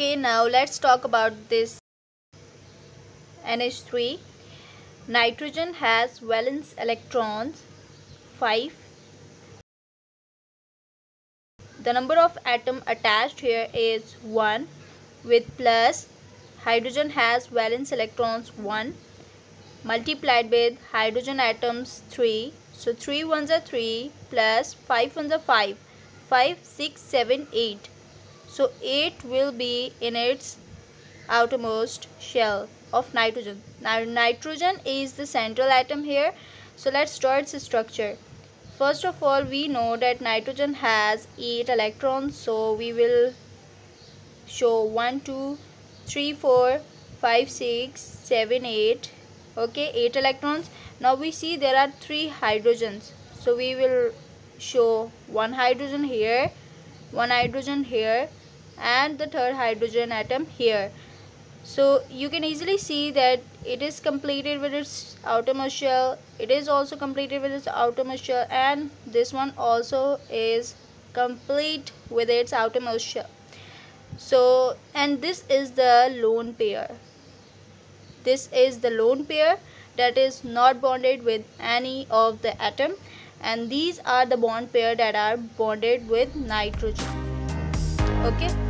okay now let's talk about this NH3 nitrogen has valence electrons 5 the number of atom attached here is 1 with plus. Hydrogen has valence electrons 1 multiplied with hydrogen atoms 3 so 3 ones are 3 plus 5 ones are 5 5 6 7 8 so 8 will be in its outermost shell of nitrogen. Now nitrogen is the central atom here. So let's draw its structure. First of all we know that nitrogen has 8 electrons. So we will show 1 2 3 4 5 6 7 8 okay 8 electrons. Now we see there are three hydrogens. So we will show one hydrogen here one hydrogen here and the third hydrogen atom here. So you can easily see that it is completed with its outermost shell. It is also completed with its outermost shell and this one also is complete with its outermost shell. So and this is the lone pair. This is the lone pair that is not bonded with any of the atom and these are the bond pair that are bonded with nitrogen. Okay